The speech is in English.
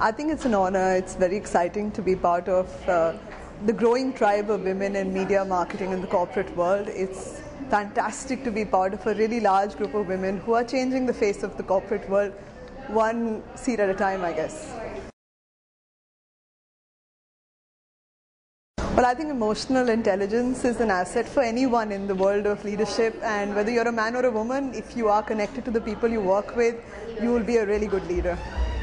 I think it's an honor. It's very exciting to be part of uh, the growing tribe of women in media marketing in the corporate world. It's fantastic to be part of a really large group of women who are changing the face of the corporate world one seat at a time, I guess. Well, I think emotional intelligence is an asset for anyone in the world of leadership, and whether you're a man or a woman, if you are connected to the people you work with, you will be a really good leader.